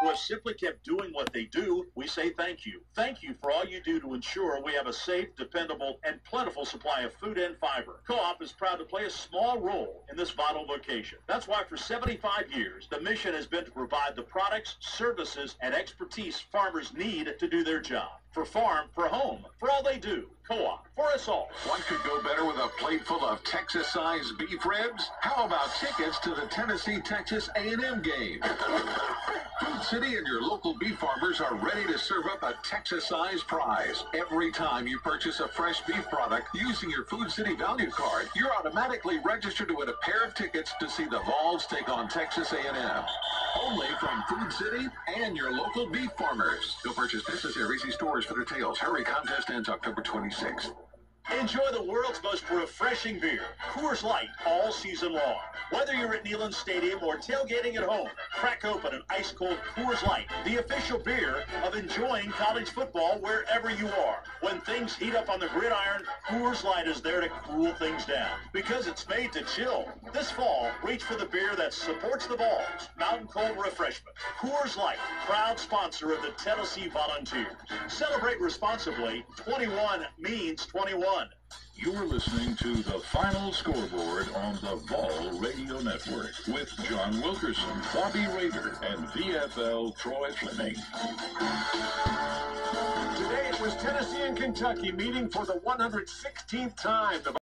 who have simply kept doing what they do, we say thank you. Thank you for all you do to ensure we have a safe, dependable, and plentiful supply of food and fiber. Co-op is proud to play a small role in this vital vocation. That's why for 75 years, the mission has been to provide the products, services, and expertise farmers need to do their job. For farm, for home, for all they do. For us all. What could go better with a plate full of Texas-sized beef ribs? How about tickets to the Tennessee-Texas A&M game? Food City and your local beef farmers are ready to serve up a Texas-sized prize. Every time you purchase a fresh beef product using your Food City value card, you're automatically registered to win a pair of tickets to see the Vols take on Texas A&M. Only from Food City and your local beef farmers. Go purchase necessary. See stores for details. Hurry, contest ends October 26th. Enjoy the world's most refreshing beer, Coors Light, all season long. Whether you're at Neyland Stadium or tailgating at home, crack open an ice-cold Coors Light, the official beer of enjoying college football wherever you are. When things heat up on the gridiron, Coors Light is there to cool things down because it's made to chill. This fall, reach for the beer that supports the Vols. Mountain Cold Refreshment. Coors Light, proud sponsor of the Tennessee Volunteers. Celebrate responsibly. 21 means 21. You're listening to the final scoreboard on the Vol Radio Network with John Wilkerson, Bobby Raider, and VFL Troy Fleming. Today it was Tennessee and Kentucky meeting for the 116th time.